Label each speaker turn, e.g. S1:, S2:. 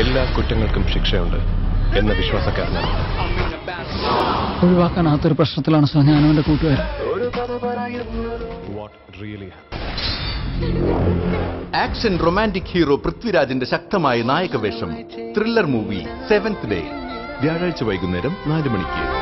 S1: എല്ലാ കുറ്റങ്ങൾക്കും ശിക്ഷയുണ്ട് എന്ന വിശ്വാസക്കാരനാണ്
S2: ഒഴിവാക്കാനാത്തൊരു പ്രശ്നത്തിലാണ് സാർ ഞാൻ അവന്റെ കൂട്ടുകാരും.
S3: ആക്ഷൻ റൊമാന്റിക് ഹീറോ പൃഥ്വിരാജിന്റെ ശക്തമായ നായകവേഷം ത്രില്ലർ മൂവി സെവൻത് ഡേ വ്യാഴാഴ്ച വൈകുന്നേരം നാല് മണിക്ക്.